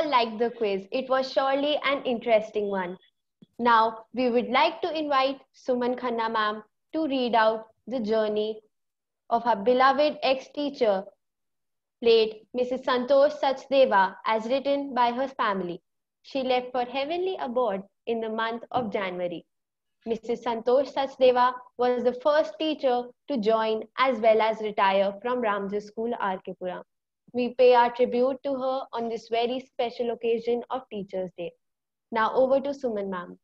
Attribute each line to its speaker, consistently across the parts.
Speaker 1: all liked the quiz. It was surely an interesting one. Now, we would like to invite Suman Khanna ma'am to read out the journey of her beloved ex-teacher, late Mrs. Santosh Sachdeva, as written by her family. She left for heavenly abode in the month of January. Mrs. Santosh Sachdeva was the first teacher to join as well as retire from Ramjas School, RK We pay our tribute to her on this very special occasion of Teachers' Day. Now over to Suman ma'am.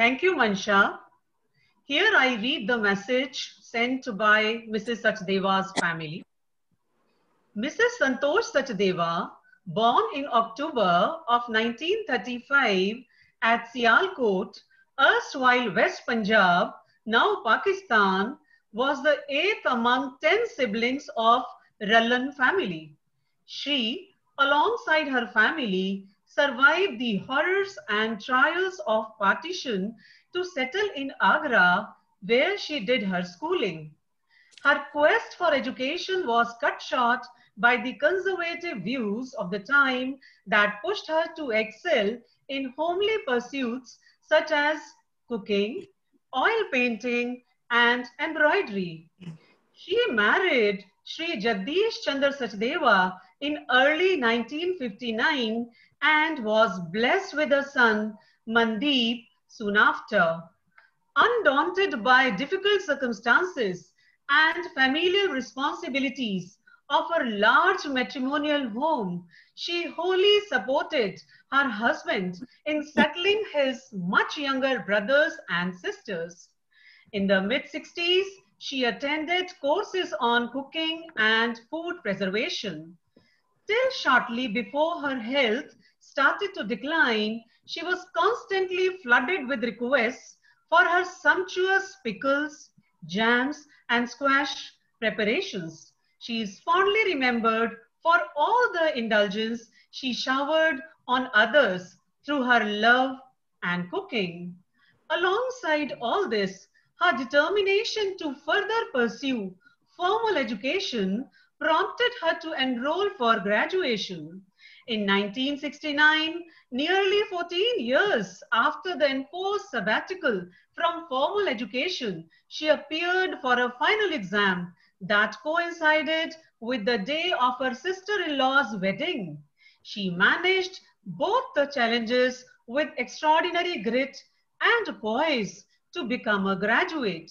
Speaker 2: Thank you, Mansha. Here I read the message sent by Mrs. Sachdeva's family. Mrs. Santosh Sachdeva, born in October of 1935 at Sialkot, erstwhile West Punjab, now Pakistan, was the eighth among 10 siblings of Rallan family. She, alongside her family, survived the horrors and trials of partition to settle in Agra, where she did her schooling. Her quest for education was cut short by the conservative views of the time that pushed her to excel in homely pursuits such as cooking, oil painting, and embroidery. She married Sri Jagdish Chandra Sachdeva in early 1959 and was blessed with a son, Mandeep, soon after. Undaunted by difficult circumstances and familial responsibilities of her large matrimonial home, she wholly supported her husband in settling his much younger brothers and sisters. In the mid 60s, she attended courses on cooking and food preservation. Till shortly before her health started to decline, she was constantly flooded with requests for her sumptuous pickles, jams, and squash preparations. She is fondly remembered for all the indulgence she showered on others through her love and cooking. Alongside all this, her determination to further pursue formal education prompted her to enroll for graduation. In 1969, nearly 14 years after the enforced sabbatical from formal education, she appeared for a final exam that coincided with the day of her sister-in-law's wedding. She managed both the challenges with extraordinary grit and poise to become a graduate.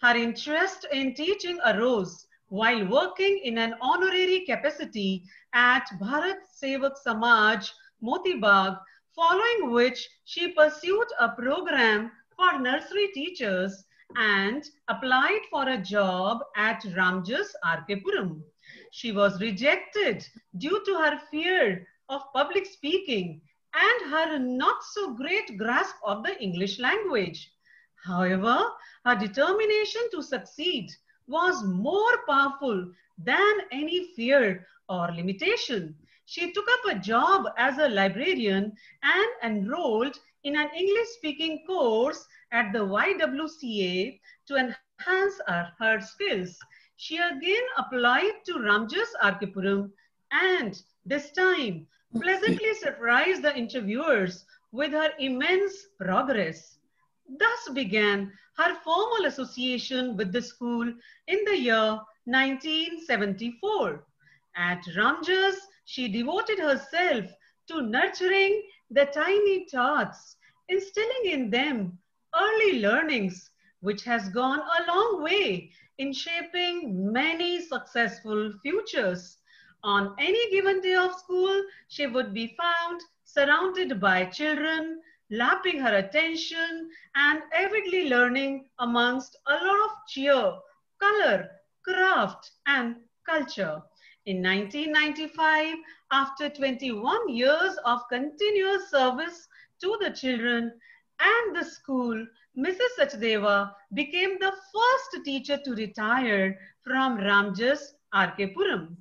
Speaker 2: Her interest in teaching arose while working in an honorary capacity at Bharat Sevak Samaj, Moti Bagh, following which she pursued a program for nursery teachers and applied for a job at Ramjas RK She was rejected due to her fear of public speaking and her not so great grasp of the English language. However, her determination to succeed was more powerful than any fear or limitation. She took up a job as a librarian and enrolled in an English speaking course at the YWCA to enhance her, her skills. She again applied to Ramjas RK Puram and this time pleasantly surprised the interviewers with her immense progress. Thus began her formal association with the school in the year 1974. At Ramjas, she devoted herself to nurturing the tiny tots, instilling in them early learnings, which has gone a long way in shaping many successful futures. On any given day of school, she would be found surrounded by children, lapping her attention and avidly learning amongst a lot of cheer, color, craft, and culture. In 1995, after 21 years of continuous service to the children and the school, Mrs. Sachdeva became the first teacher to retire from Ramjas RK Puram.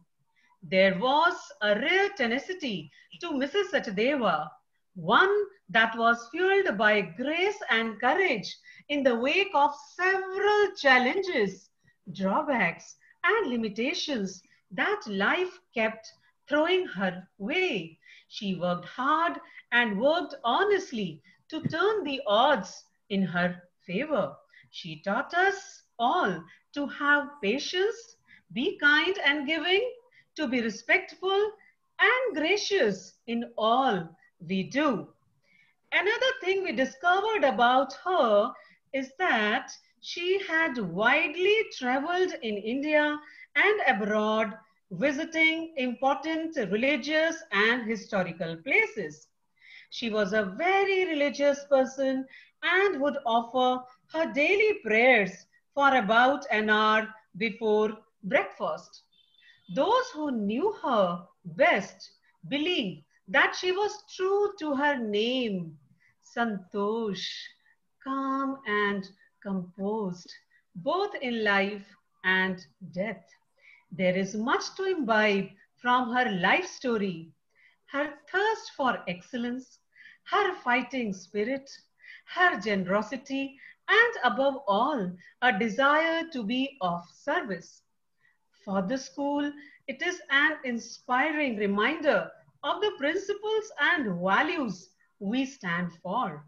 Speaker 2: There was a rare tenacity to Mrs. Sachdeva, one that was fueled by grace and courage in the wake of several challenges, drawbacks, and limitations that life kept throwing her way. She worked hard and worked honestly to turn the odds in her favor. She taught us all to have patience, be kind and giving, to be respectful and gracious in all we do. Another thing we discovered about her is that she had widely traveled in India and abroad visiting important religious and historical places. She was a very religious person and would offer her daily prayers for about an hour before breakfast. Those who knew her best believe that she was true to her name, Santosh, calm and composed, both in life and death. There is much to imbibe from her life story, her thirst for excellence, her fighting spirit, her generosity, and above all, a desire to be of service. For the school, it is an inspiring reminder of the principles and values we stand for.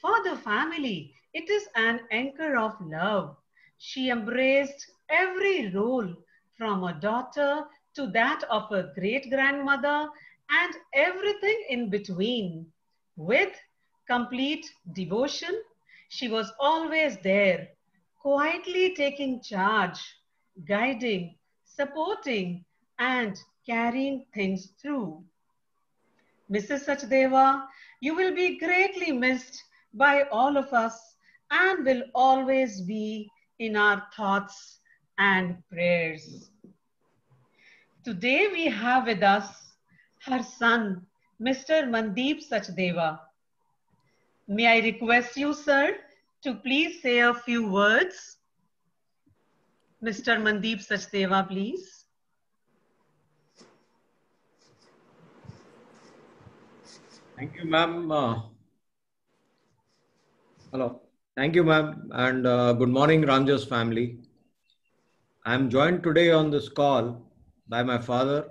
Speaker 2: For the family, it is an anchor of love. She embraced every role from a daughter to that of a great grandmother and everything in between. With complete devotion, she was always there, quietly taking charge, guiding, supporting, and carrying things through. Mrs. Sachdeva, you will be greatly missed by all of us and will always be in our thoughts and prayers. Today we have with us her son, Mr. Mandeep Sachdeva. May I request you, sir, to please say a few words? Mr. Mandeep Sachdeva, please.
Speaker 3: Thank you, ma'am. Uh, hello. Thank you, ma'am. And uh, good morning, Ramjas family. I'm joined today on this call by my father,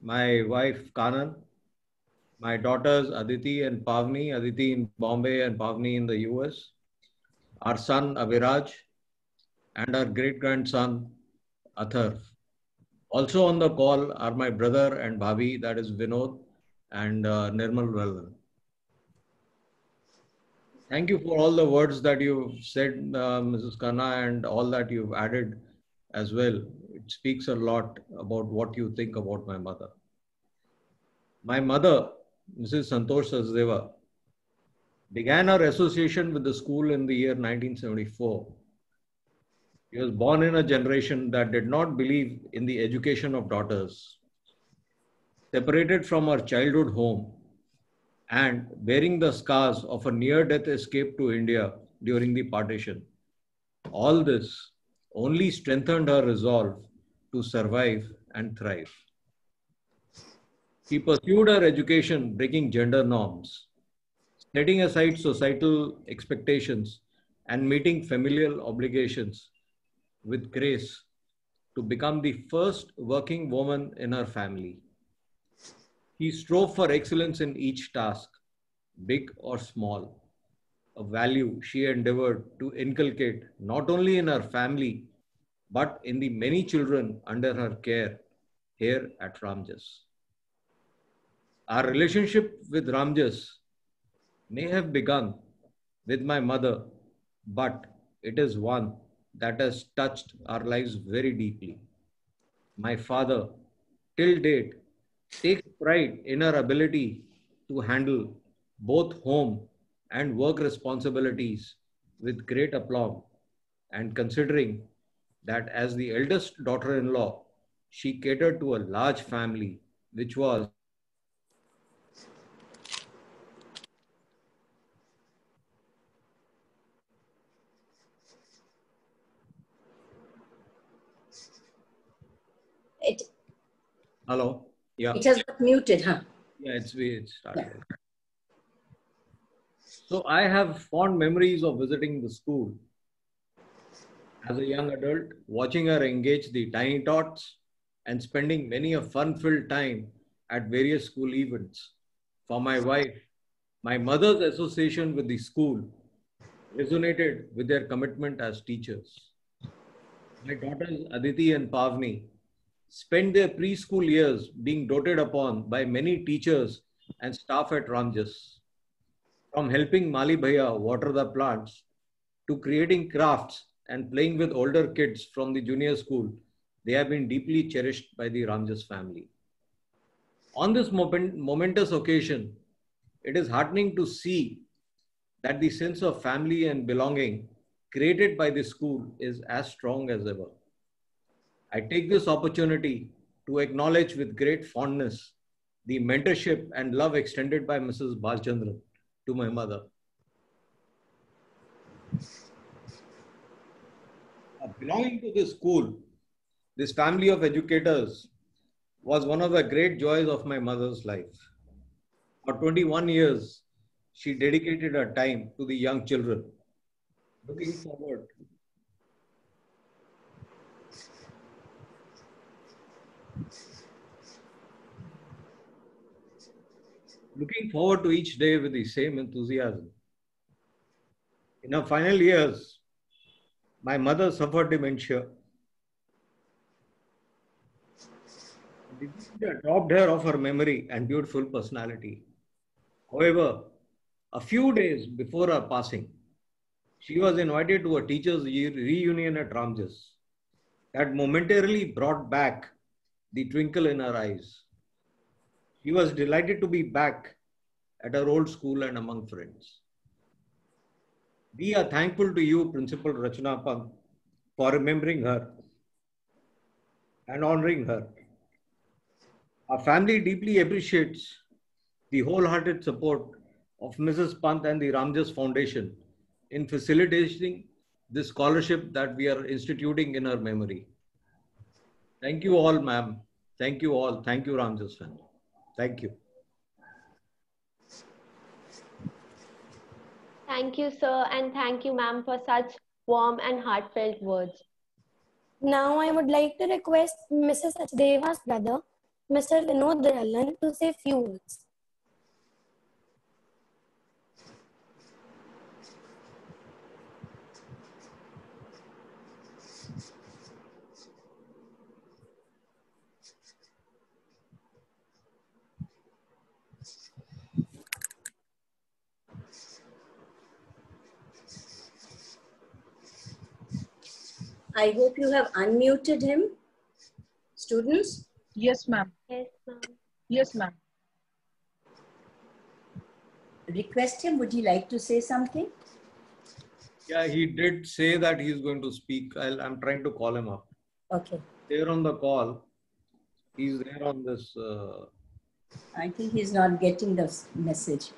Speaker 3: my wife Kanan, my daughters Aditi and Pavni, Aditi in Bombay and Pavni in the US, our son Aviraj, and our great grandson Athar. Also on the call are my brother and Bhavi, that is Vinod and uh, Nirmal. Thank you for all the words that you've said, uh, Mrs. Khanna, and all that you've added as well. It speaks a lot about what you think about my mother. My mother, Mrs. Santosh Sachdeva, began her association with the school in the year 1974. She was born in a generation that did not believe in the education of daughters. Separated from her childhood home and bearing the scars of a near death escape to India during the partition. All this only strengthened her resolve to survive and thrive. She pursued her education breaking gender norms, setting aside societal expectations and meeting familial obligations with grace to become the first working woman in her family. He strove for excellence in each task, big or small, a value she endeavored to inculcate not only in her family, but in the many children under her care here at Ramjas. Our relationship with Ramjas may have begun with my mother, but it is one that has touched our lives very deeply. My father, till date, takes pride in her ability to handle both home and work responsibilities with great aplomb and considering that as the eldest daughter in law, she catered to a large family, which was Hello. Yeah.
Speaker 4: It has got muted, huh?
Speaker 3: Yeah, it's it started. So I have fond memories of visiting the school as a young adult, watching her engage the tiny tots and spending many a fun-filled time at various school events. For my wife, my mother's association with the school resonated with their commitment as teachers. My daughters Aditi and Pavni spent their preschool years being doted upon by many teachers and staff at Ramjas. From helping Mali Bhaiya water the plants to creating crafts and playing with older kids from the junior school, they have been deeply cherished by the Ramjas family. On this momentous occasion, it is heartening to see that the sense of family and belonging created by the school is as strong as ever. I take this opportunity to acknowledge with great fondness the mentorship and love extended by Mrs. Balchandran to my mother. Belonging to this school, this family of educators was one of the great joys of my mother's life. For 21 years, she dedicated her time to the young children. Looking forward looking forward to each day with the same enthusiasm. In her final years, my mother suffered dementia. Dementia robbed her of her memory and beautiful personality. However, a few days before her passing, she was invited to a teachers' reunion at Ramjas that momentarily brought back the twinkle in her eyes. He was delighted to be back at her old school and among friends. We are thankful to you, Principal Rachna Pant, for remembering her and honoring her. Our family deeply appreciates the wholehearted support of Mrs. Pant and the Ramjas Foundation in facilitating this scholarship that we are instituting in her memory. Thank you all, ma'am. Thank you all. Thank you, Ramjas family. Thank you.
Speaker 1: Thank you, sir, and thank you, ma'am, for such warm and heartfelt words.
Speaker 5: Now I would like to request Mrs. Sachdeva's brother, Mr. Vinod Daralan, to say a few words.
Speaker 4: I hope you have unmuted him. Students?
Speaker 6: Yes, ma'am.
Speaker 1: Yes, ma'am.
Speaker 6: Yes, ma'am.
Speaker 4: Request him, would he like to say something?
Speaker 3: Yeah, he did say that he's going to speak. I'll, I'm trying to call him up.
Speaker 4: Okay.
Speaker 3: There on the call, he's there on this. Uh,
Speaker 4: I think he's not getting the message.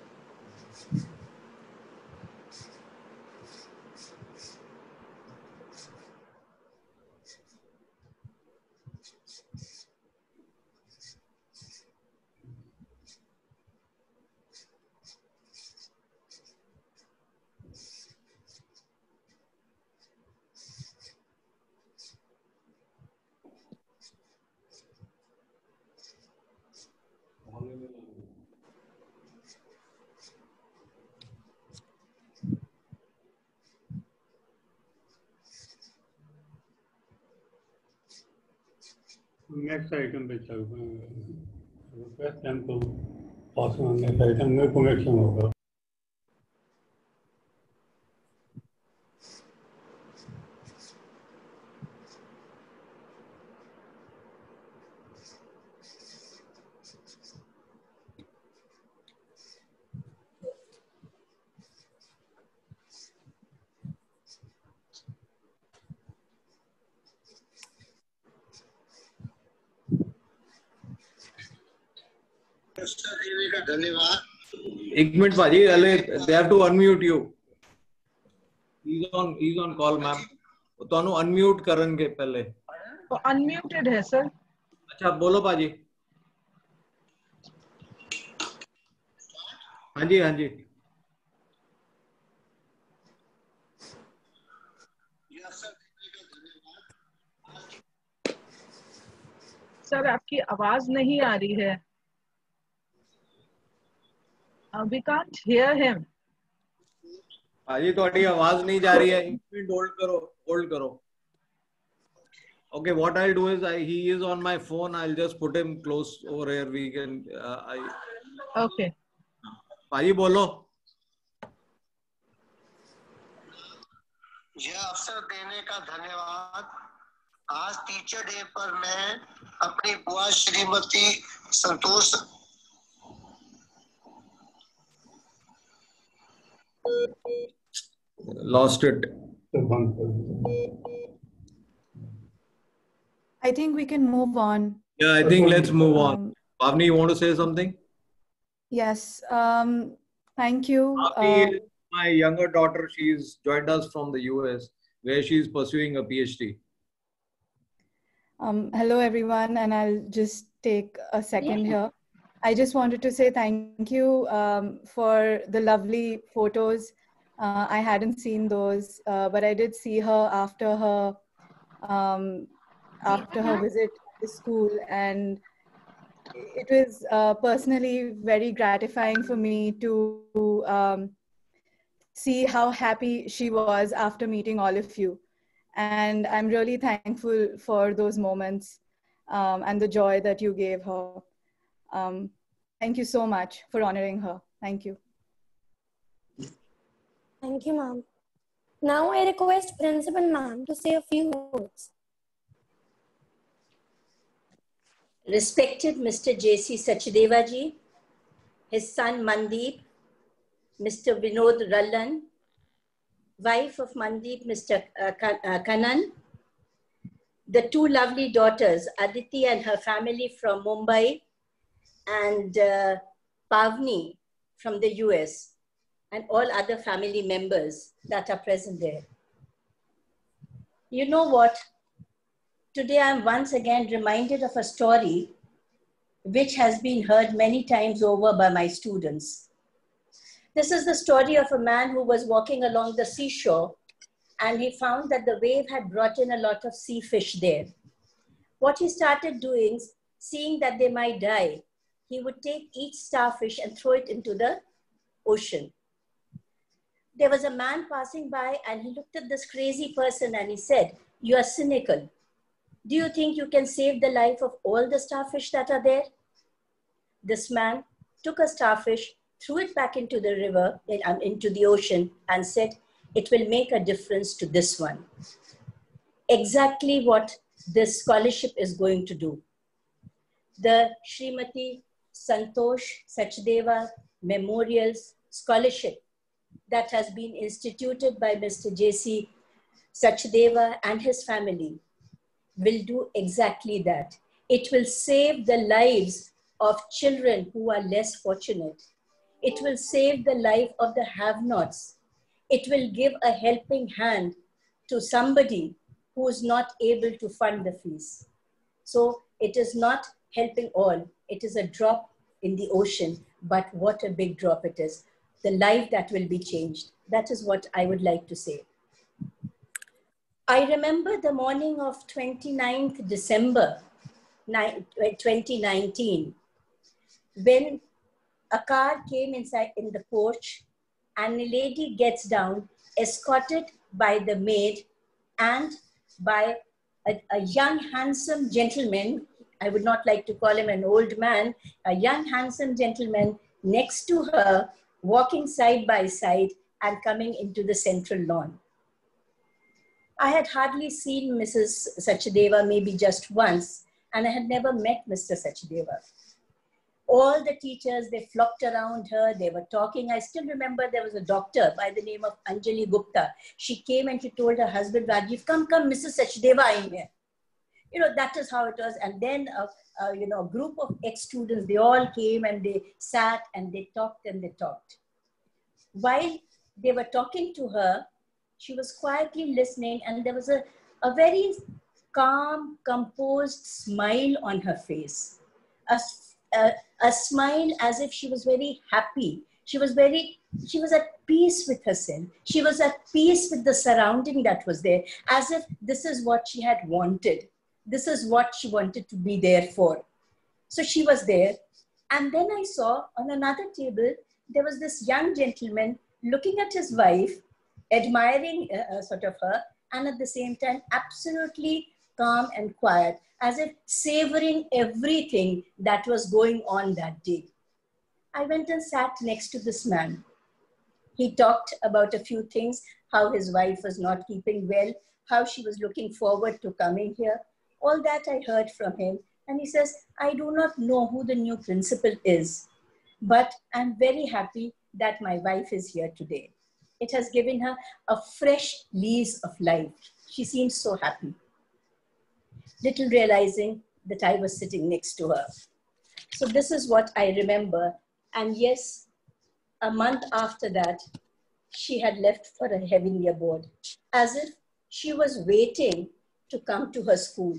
Speaker 7: Next item पे चल request them to pass on
Speaker 8: धन्यवाद
Speaker 3: एक minute भाजी अले they have to unmute you is on is on call ma'am तो Anu unmute करन के पहले।
Speaker 6: तो अनम्यूटेड है सर
Speaker 3: अच्छा बोलो भाजी। हाँ जी हाँ जी।
Speaker 6: सर आपकी आवाज़ नहीं आ रही है। वी कांट हियर हिम
Speaker 3: हाँ जी थोड़ी आवाज़ नहीं जा रही है एक मिनट होल्ड करो होल्ड करो Okay, what I'll do is I, he is on my phone. I'll just put him close over here. We can. Uh, I.
Speaker 6: Okay
Speaker 3: भाई बोलो
Speaker 8: यह अवसर देने का धन्यवाद आज टीचर डे पर मैं अपनी बुआ Shrimati Santosh
Speaker 3: Lost it.
Speaker 9: I think we can move on.
Speaker 3: Yeah, I think let's move on.
Speaker 9: Um,
Speaker 3: Pavni, you want to say something?
Speaker 9: Yes. Um, thank you. Uh,
Speaker 3: my younger daughter, she's joined us from the US, where she's pursuing a PhD.
Speaker 9: Um, hello, everyone, and I'll just take a second yeah. here. I just wanted to say thank you um, for the lovely photos. Uh, I hadn't seen those, uh, but I did see her after her um, after her visit to school, and it was uh, personally very gratifying for me to um, see how happy she was after meeting all of you. And i'm really thankful for those moments um, and the joy that you gave her um, thank you so much for honoring her thank you
Speaker 5: Thank you, ma'am. Now I request Principal ma'am to say a few words.
Speaker 4: Respected Mr. J.C. Sachdeva ji, his son Mandeep, Mr. Vinod Rallan, wife of Mandeep, Mr. uh, Ka- uh, Kanan, the two lovely daughters, Aditi and her family from Mumbai, and uh, Pavni from the US, and all other family members that are present there. You know what? Today I'm once again reminded of a story which has been heard many times over by my students. This is the story of a man who was walking along the seashore and he found that the wave had brought in a lot of sea fish there. What he started doing, seeing that they might die, he would take each starfish and throw it into the ocean. There was a man passing by and he looked at this crazy person and he said, You are cynical. Do you think you can save the life of all the starfish that are there? This man took a starfish, threw it back into the river, um, into the ocean, and said, It will make a difference to this one. Exactly what this scholarship is going to do. The Srimati Santosh Sachdeva Memorials Scholarship that has been instituted by Mr. J.C. Sachdeva and his family will do exactly that. It will save the lives of children who are less fortunate. It will save the life of the have nots. It will give a helping hand to somebody who is not able to fund the fees. So it is not helping all, it is a drop in the ocean, but what a big drop it is. The life that will be changed. That is what I would like to say. I remember the morning of 29th December eh, 2019 when a car came inside in the porch and a lady gets down escorted by the maid and by a, a young handsome gentleman i would not like to call him an old man a young handsome gentleman next to her walking side by side and coming into the central lawn I had hardly seen Mrs. Sachdeva maybe just once, and I had never met Mr. Sachdeva. All the teachers, they flocked around her, they were talking. I still remember there was a doctor by the name of Anjali Gupta. She came and she told her husband, Rajiv, come, come, Mrs. Sachdeva in here. You know, that is how it was. And then, uh, uh, you know, a group of ex-students, they all came and they sat and they talked and they talked. While they were talking to her, she was quietly listening and there was a, a very calm composed smile on her face a, a, a smile as if she was very happy She was very, she was at peace with herself. She was at peace with the surrounding that was there, as if this is what she had wanted. This is what she wanted to be there for. So she was there. And then I saw on another table, there was this young gentleman looking at his wife, admiring uh, uh sort of her, and at the same time, absolutely calm and quiet, as if savoring everything that was going on that day. I went and sat next to this man. He talked about a few things how his wife was not keeping well, how she was looking forward to coming here. All that I heard from him. And he says, I do not know who the new principal is, but I'm very happy that my wife is here today. It has given her a fresh lease of life. She seems so happy. Little realizing that I was sitting next to her. So, this is what I remember and yes, a month after that, she had left for a heavenly abode, as if she was waiting to come to her school.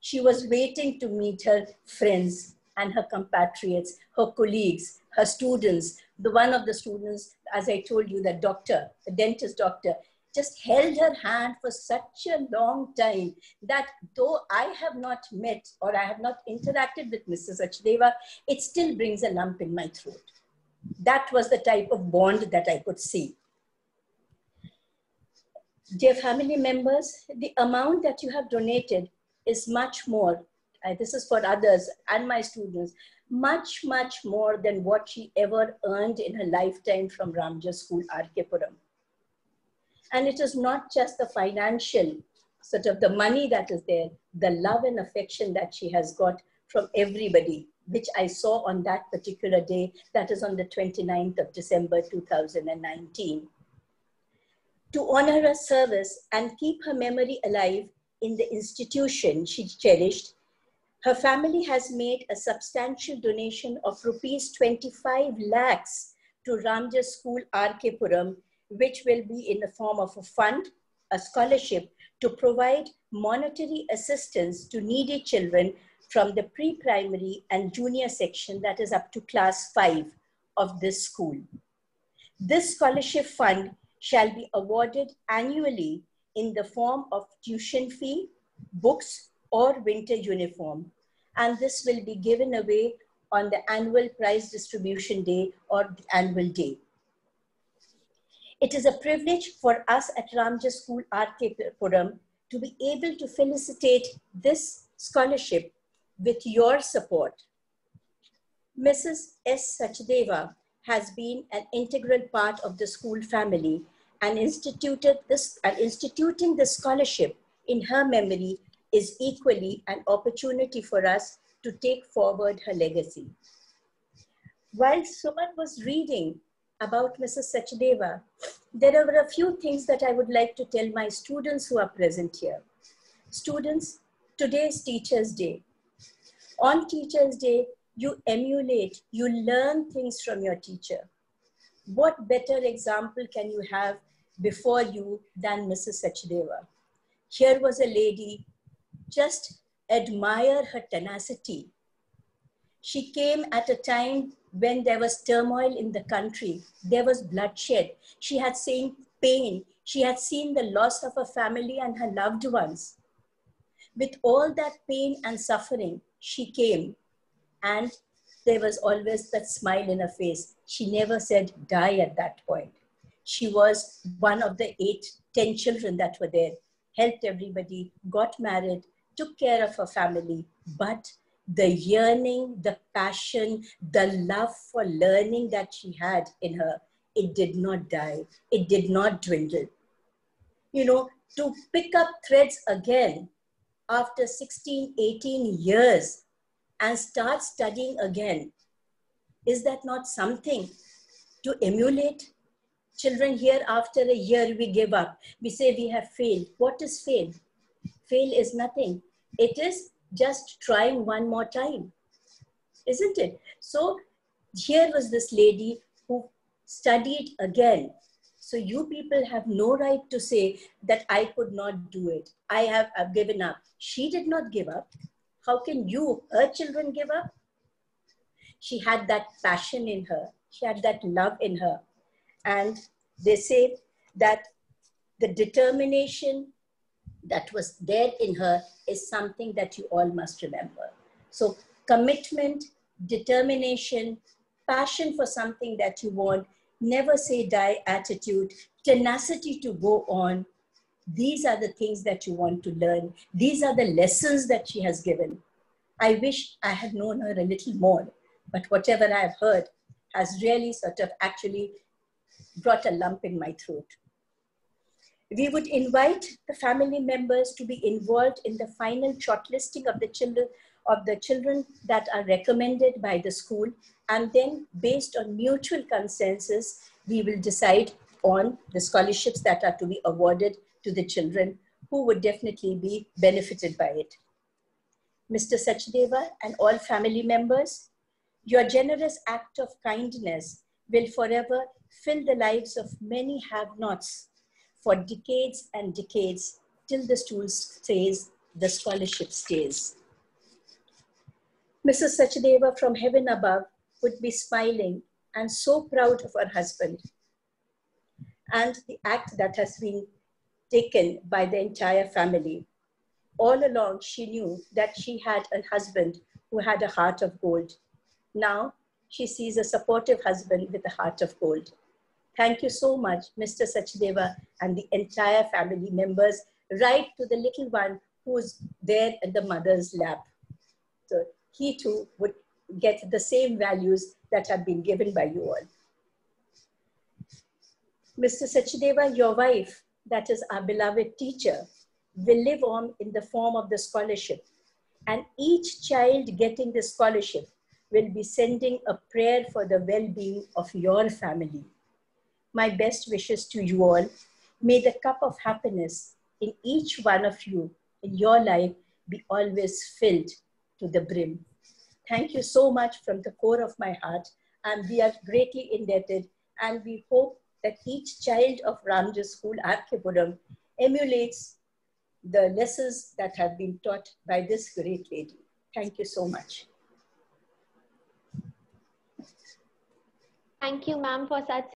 Speaker 4: She was waiting to meet her friends and her compatriots, her colleagues, her students. The one of the students, as I told you, the doctor, the dentist doctor, just held her hand for such a long time that though I have not met or I have not interacted with Mrs. Sachdeva, it still brings a lump in my throat. That was the type of bond that I could see. Dear family members, the amount that you have donated is much more. Uh, this is for others and my students, much, much more than what she ever earned in her lifetime from Ramjas School, RK Puram. And it is not just the financial, sort of the money that is there, the love and affection that she has got from everybody, which I saw on that particular day, that is on the 29th of December 2019. To honor her service and keep her memory alive in the institution she cherished, her family has made a substantial donation of rupees 25 lakhs to Ramjas School, RK Puram which will be in the form of a fund, a scholarship to provide monetary assistance to needy children from the pre-primary and junior section that is up to class five of this school. This scholarship fund shall be awarded annually in the form of tuition fee, books, or winter uniform. And this will be given away on the annual prize distribution day or the annual day. It is a privilege for us at Ramjas School RK Puram to be able to felicitate this scholarship with your support. Mrs. S. Sachdeva has been an integral part of the school family and instituted this and instituting the scholarship in her memory is equally an opportunity for us to take forward her legacy. While Suman was reading about Mrs. Sachdeva, there are a few things that I would like to tell my students who are present here. Students, today is Teacher's Day. On Teacher's Day, you emulate, you learn things from your teacher. What better example can you have before you than Mrs. Sachdeva? Here was a lady, just admire her tenacity. She came at a time when there was turmoil in the country, there was bloodshed. She had seen pain. She had seen the loss of her family and her loved ones. With all that pain and suffering, she came and there was always that smile in her face. She never said die at that point. She was one of the eight, ten children that were there, helped everybody, got married, took care of her family, but the yearning, the passion, the love for learning that she had in her, it did not die. It did not dwindle. You know, to pick up threads again after 16, 18 years and start studying again, is that not something to emulate? Children here, after a year, we give up. We say we have failed. What is fail? Fail is nothing. It is just trying one more time, isn't it? So here was this lady who studied again. So you people have no right to say that I could not do it. I have I've given up. She did not give up. How can you, her children, give up? She had that passion in her. She had that love in her. And they say that the determination that was there in her is something that you all must remember. So, commitment, determination, passion for something that you want, never say die attitude, tenacity to go on. These are the things that you want to learn. These are the lessons that she has given. I wish I had known her a little more, but whatever I've heard has really sort of actually brought a lump in my throat. We would invite the family members to be involved in the final shortlisting of the children of the children that are recommended by the school and then based on mutual consensus we will decide on the scholarships that are to be awarded to the children who would definitely be benefited by it. Mr. Sachdeva and all family members, your generous act of kindness will forever fill the lives of many have-nots for decades and decades till the stool stays, the scholarship stays. Mrs. Sachdeva from heaven above would be smiling and so proud of her husband and the act that has been taken by the entire family. All along, she knew that she had a husband who had a heart of gold. Now, she sees a supportive husband with a heart of gold. Thank you so much, Mr. Sachdeva and the entire family members, right to the little one who's there in the mother's lap. So he too would get the same values that have been given by you all. Mr. Sachdeva, your wife, that is our beloved teacher, will live on in the form of the scholarship. And each child getting the scholarship will be sending a prayer for the well-being of your family. My best wishes to you all. May the cup of happiness in each one of you in your life be always filled to the brim. Thank you so much from the core of my heart. And we are greatly indebted. And we hope that each child of Ramjas School, RK Puram, emulates the lessons that have been taught by this great lady. Thank you so much.
Speaker 1: Thank you, ma'am, for such